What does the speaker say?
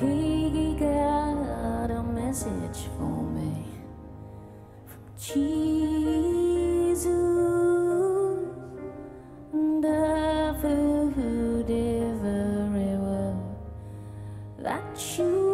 Piggy got a message for me from Jesus. And I've heard every word that you